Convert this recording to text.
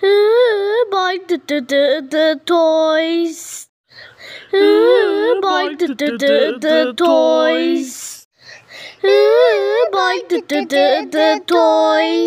Buy the, the, the, the toys. Buy the, the, the, the toys. Buy the, the, the, the toys.